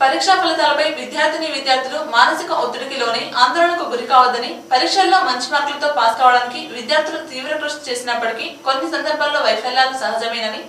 పరీక్షా ఫలితాలపై విద్యార్థిని విద్యార్థులు మానసిక ఒత్తిడికి లోని ఆందోళనకు గురి కావద్దని పరీక్షల్లో మంచి మార్కులతో పాస్ కావడానికి విద్యార్థులు తీవ్ర కృషి చేసినప్పటికీ కొన్ని సందర్భాల్లో వైఫల్యాలు సహజమేనని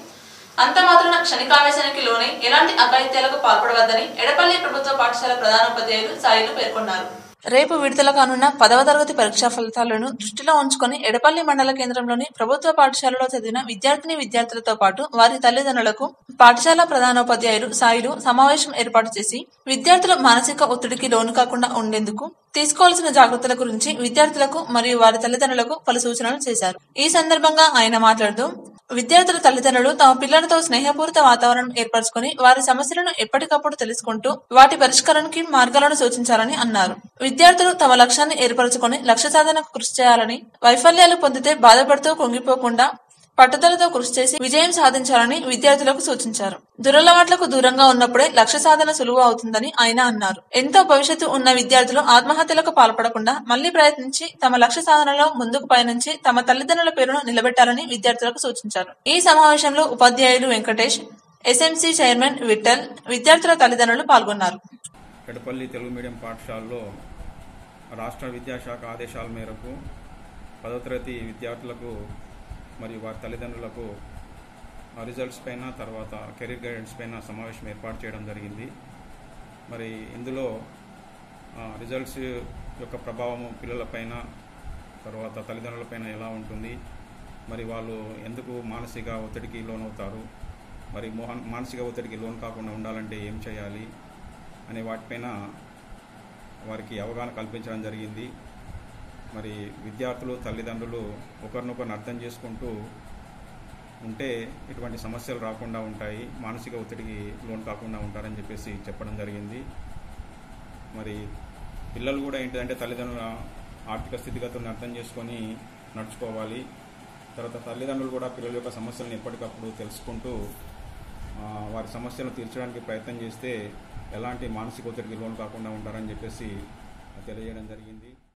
అంత మాత్రాన క్షణికావేశానికి లోనే ఎలాంటి అకాయిత్యాలకు పాల్పడవద్దని ఎడపల్లి ప్రభుత్వ పాఠశాల ప్రధానోపాధ్యాయులు సాయిలు పేర్కొన్నారు. రేపు విడుదల కానున్న పదవ తరగతి పరీక్షా ఫలితాలను దృష్టిలో ఉంచుకొని ఎడపల్లి మండల కేంద్రంలోని ప్రభుత్వ పాఠశాలలో చదివిన విద్యార్థిని విద్యార్థులతో పాటు వారి తల్లిదండ్రులకు పాఠశాల ప్రధానోపాధ్యాయులు సాయిలు సమావేశం ఏర్పాటు చేసి విద్యార్థుల మానసిక ఒత్తిడికి లోను కాకుండా ఉండేందుకు తీసుకోవాల్సిన జాగ్రత్తల గురించి విద్యార్థులకు మరియు వారి తల్లిదండ్రులకు పలు సూచనలు చేశారు. ఈ సందర్భంగా ఆయన మాట్లాడుతూ విద్యార్థుల తల్లిదండ్రులు తమ పిల్లలతో స్నేహపూరిత వాతావరణం ఏర్పరచుకుని వారి సమస్యలను ఎప్పటికప్పుడు తెలుసుకుంటూ వాటి పరిష్కారానికి మార్గాలను సూచించాలని అన్నారు. విద్యార్థులు తమ లక్ష్యాన్ని ఏర్పరచుకొని లక్ష్య సాధనకు కృషి చేయాలని వైఫల్యాలు పొందితే బాధపడుతూ కుంగిపోకుండా పట్టుదలతో కృషి చేసి విజయం సాధించాలని విద్యార్థులకు సూచించారు. దురలవాట్లకు దూరంగా ఉన్నప్పుడే లక్ష్య సాధన సులువు అవుతుందని ఆయన అన్నారు. ఎంతో భవిష్యత్తు ఉన్న విద్యార్థులు ఆత్మహత్యలకు పాల్పడకుండా మళ్ళీ ప్రయత్నించి తమ లక్ష్య సాధనలో ముందుకు పయనించి తమ తల్లిదండ్రుల పేరును నిలబెట్టాలని విద్యార్థులకు సూచించారు. ఈ సమావేశంలో ఉపాధ్యాయులు వెంకటేష్ ఎస్ఎంసీ చైర్మన్ విఠల్ విద్యార్థుల తల్లిదండ్రులు పాల్గొన్నారు. ఎడపల్లి తెలుగు మీడియం పాఠశాలలో రాష్ట్ర విద్యాశాఖ ఆదేశాల మేరకు పదో తరగతి విద్యార్థులకు మరియు వారి తల్లిదండ్రులకు ఆ రిజల్ట్స్ పైన తర్వాత కెరీర్ గైడెన్స్ పైన సమావేశం ఏర్పాటు చేయడం జరిగింది. మరి ఇందులో ఆ, రిజల్ట్స్ యొక్క ప్రభావము పిల్లలపైన తర్వాత తల్లిదండ్రులపైన ఎలా ఉంటుంది మరి వాళ్ళు ఎందుకు మానసిక ఒత్తిడికి లోనవుతారు మరి మోహన్ మానసిక ఒత్తిడికి లోన్ కాకుండా ఉండాలంటే ఏం చేయాలి అనే వాటిపైన వారికి అవగాహన కల్పించడం జరిగింది. మరి విద్యార్థులు తల్లిదండ్రులు ఒకరినొకరిని అర్థం చేసుకుంటూ ఉంటే ఇటువంటి సమస్యలు రాకుండా ఉంటాయి మానసిక ఒత్తిడికి లోన్ కాకుండా ఉంటారని చెప్పేసి చెప్పడం జరిగింది. మరి పిల్లలు కూడా ఏంటంటే తల్లిదండ్రుల ఆర్థిక స్థితిగతులను అర్థం చేసుకొని నడుచుకోవాలి. తర్వాత తల్లిదండ్రులు కూడా పిల్లల యొక్క సమస్యలను ఎప్పటికప్పుడు తెలుసుకుంటూ వారి సమస్యలను తీర్చడానికి ప్రయత్నం చేస్తే ఎలాంటి మానసిక ఒత్తిడికి లోన్ కాకుండా ఉంటారని చెప్పేసి తెలియజేయడం జరిగింది.